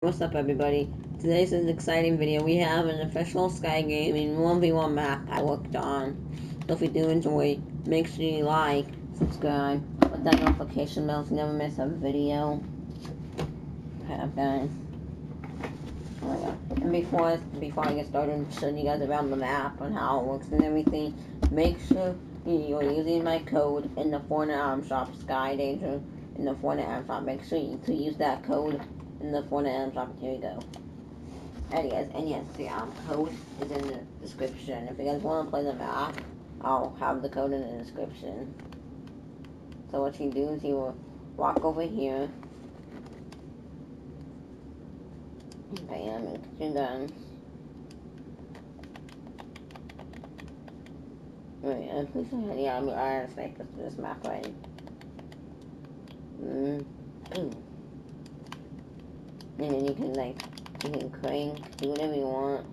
What's up everybody? Today's an exciting video. We have an official Skye Gaming 1v1 map I worked on. So if you do enjoy, make sure you like, subscribe, with that notification bell so you never miss a video. Okay, guys. Oh my god. And before before I get started showing you guys around the map and how it works and everything, make sure you're using my code in the Fortnite Item Shop, Skye Danger, in the Fortnite Item Shop. Make sure you to use that code in the Fortnite Item Shop. Here you go. And yes, and yes, the um, code is in the description. If you guys want to play the map, I'll have the code in the description. So what you do is you will walk over here. Bam, and you're done. Wait, at least I had, yeah, I I understand this, this map right. Mm. You can like, you can crank, do whatever you want.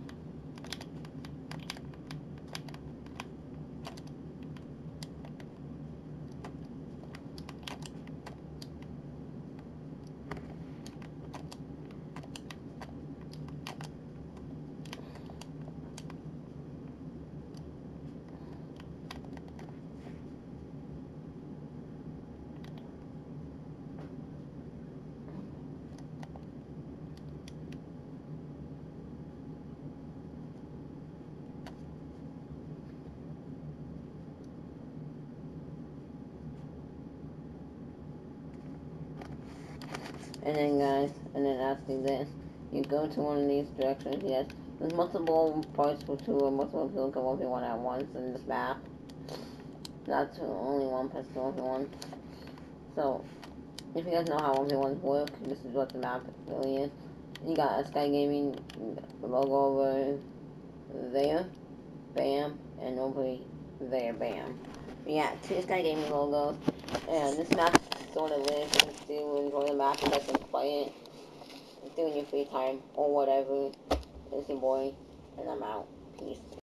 And then guys, and then after this, you go to one of these directions, yes. There's multiple parts for two or multiple people can work one at once in this map. Not two, only one person work one. So, if you guys know how 1v1s work, this is what the map really is. You got a Skye Gaming logo over there, bam, and over there, bam. Yeah, two Skye Gaming logos, and this map of live and still enjoy the map and them play it. Do in your free time or whatever. It's your boy, and I'm out. Peace.